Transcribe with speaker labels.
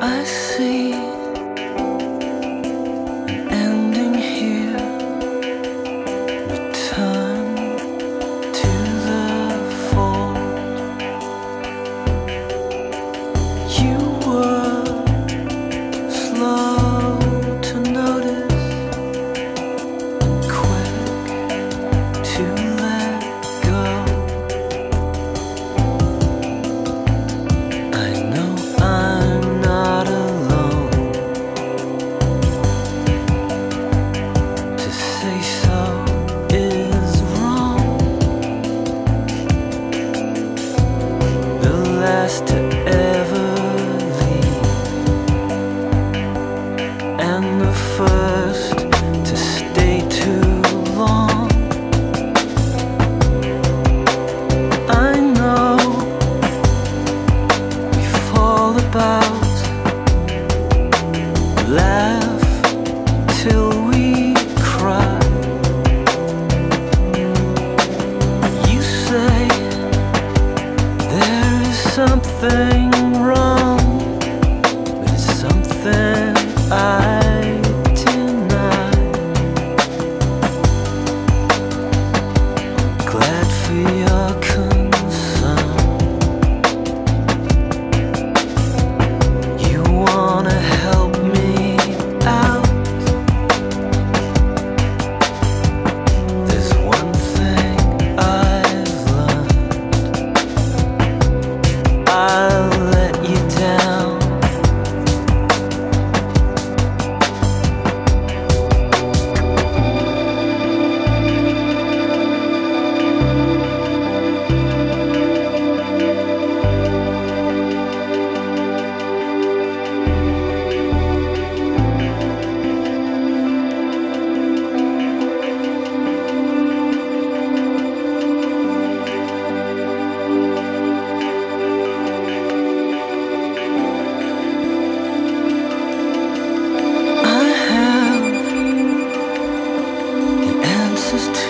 Speaker 1: us just to closest